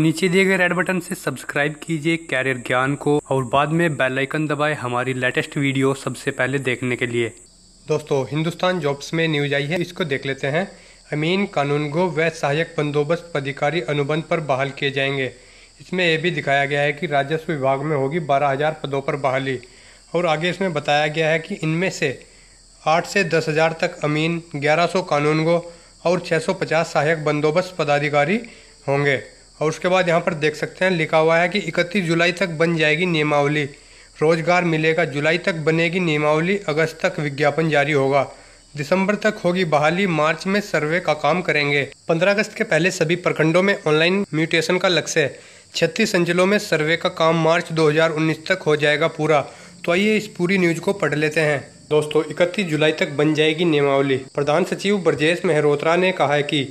नीचे दिए गए रेड बटन से सब्सक्राइब कीजिए कैरियर ज्ञान को और बाद में बेल आइकन दबाएँ हमारी लेटेस्ट वीडियो सबसे पहले देखने के लिए। दोस्तों, हिंदुस्तान जॉब्स में न्यूज़ आई है, इसको देख लेते हैं। अमीन कानूनगो व सहायक बंदोबस्त अधिकारी अनुबंध पर बहाल किए जाएँगे। इसमें यह भी दिखाया गया है कि राजस्व विभाग में होगी बारह हज़ार पदों पर बहाली। और आगे इसमें बताया गया है कि इनमें से आठ से दस हज़ार तक अमीन, ग्यारह सौ कानूनगो और छः सौ पचास सहायक बंदोबस्त पदाधिकारी होंगे। और उसके बाद यहाँ पर देख सकते हैं, लिखा हुआ है कि इकतीस जुलाई तक बन जाएगी नियमावली। रोज़गार मिलेगा, जुलाई तक बनेगी नियमावली, अगस्त तक विज्ञापन जारी होगा। दिसंबर तक होगी बहाली, मार्च में सर्वे का काम करेंगे। 15 अगस्त के पहले सभी प्रखंडों में ऑनलाइन म्यूटेशन का लक्ष्य छत्तीस अंचलों में सर्वे का काम मार्च 2019 तक हो जाएगा पूरा। तो आइए इस पूरी न्यूज़ को पढ़ लेते हैं। दोस्तों, इकतीस जुलाई तक बन जाएगी नियमावली। प्रधान सचिव ब्रजेश मेहरोत्रा ने कहा है कि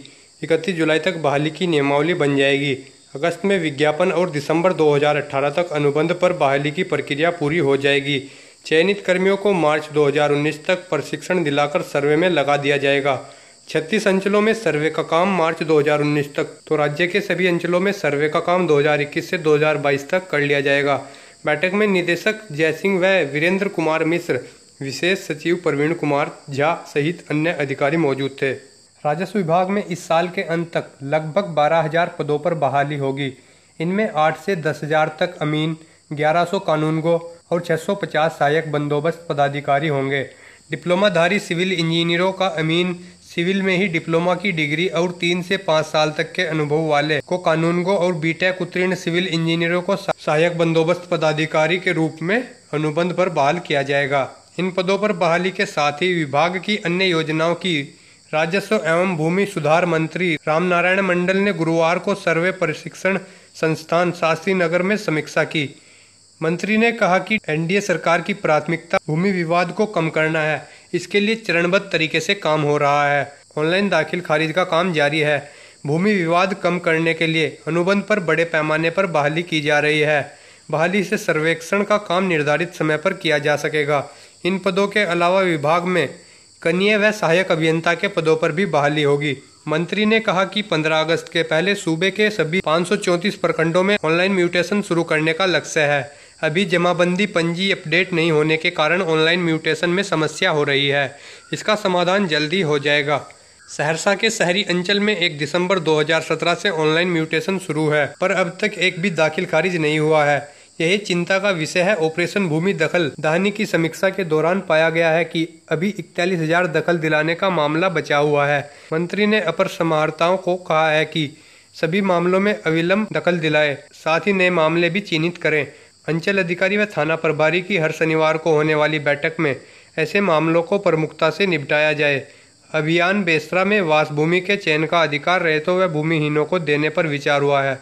इकतीस जुलाई तक बहाली की नियमावली बन जाएगी। अगस्त में विज्ञापन और दिसंबर 2018 तक अनुबंध पर बहाली की प्रक्रिया पूरी हो जाएगी। चयनित कर्मियों को मार्च 2019 तक प्रशिक्षण दिलाकर सर्वे में लगा दिया जाएगा। छत्तीस अंचलों में सर्वे का काम मार्च 2019 तक तो राज्य के सभी अंचलों में सर्वे का काम 2021 से 2022 तक कर लिया जाएगा। बैठक में निदेशक जयसिंह व वीरेंद्र कुमार मिश्र, विशेष सचिव प्रवीण कुमार झा सहित अन्य अधिकारी मौजूद थे। राजस्व विभाग में इस साल के अंत तक लगभग बारह हज़ार पदों पर बहाली होगी। इनमें आठ से दस हज़ार तक अमीन, ग्यारह सौ कानूनगो और छह सौ पचास सहायक बंदोबस्त पदाधिकारी होंगे। डिप्लोमाधारी सिविल इंजीनियरों का अमीन, सिविल में ही डिप्लोमा की डिग्री और तीन से पाँच साल तक के अनुभव वाले को कानूनगो और बीटेक उत्तीर्ण सिविल इंजीनियरों को सहायक बंदोबस्त पदाधिकारी के रूप में अनुबंध पर बहाल किया जाएगा। इन पदों पर बहाली के साथ ही विभाग की अन्य योजनाओं की राजस्व एवं भूमि सुधार मंत्री रामनारायण मंडल ने गुरुवार को सर्वे प्रशिक्षण संस्थान शास्त्री नगर में समीक्षा की। मंत्री ने कहा कि एनडीए सरकार की प्राथमिकता भूमि विवाद को कम करना है, इसके लिए चरणबद्ध तरीके से काम हो रहा है। ऑनलाइन दाखिल खारिज का काम जारी है। भूमि विवाद कम करने के लिए अनुबंध पर बड़े पैमाने पर बहाली की जा रही है। बहाली से सर्वेक्षण का काम निर्धारित समय पर किया जा सकेगा। इन पदों के अलावा विभाग में कनीय व सहायक अभियंता के पदों पर भी बहाली होगी। मंत्री ने कहा कि 15 अगस्त के पहले सूबे के सभी 534 प्रखंडों में ऑनलाइन म्यूटेशन शुरू करने का लक्ष्य है। अभी जमाबंदी पंजी अपडेट नहीं होने के कारण ऑनलाइन म्यूटेशन में समस्या हो रही है। इसका समाधान जल्दी हो जाएगा। सहरसा के शहरी अंचल में एक दिसंबर 2017 से ऑनलाइन म्यूटेशन शुरू है, पर अब तक एक भी दाखिल खारिज नहीं हुआ है। यही चिंता का विषय है। ऑपरेशन भूमि दखल। दहनी की समीक्षा के दौरान पाया गया है कि अभी इकतालीस हज़ार दखल दिलाने का मामला बचा हुआ है। मंत्री ने अपर समाहर्ताओं को कहा है कि सभी मामलों में अविलंब दखल दिलाए, साथ ही नए मामले भी चिन्हित करें। अंचल अधिकारी व थाना प्रभारी की हर शनिवार को होने वाली बैठक में ऐसे मामलों को प्रमुखता से निपटाया जाए। अभियान बेसरा में वास भूमि के चयन का अधिकार रहते व भूमिहीनों को देने पर विचार हुआ है।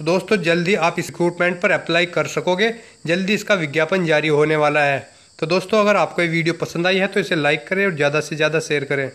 तो दोस्तों, जल्दी आप इस रिक्रूटमेंट पर अप्लाई कर सकोगे। जल्दी इसका विज्ञापन जारी होने वाला है। तो दोस्तों, अगर आपको ये वीडियो पसंद आई है तो इसे लाइक करें और ज़्यादा से ज़्यादा शेयर करें।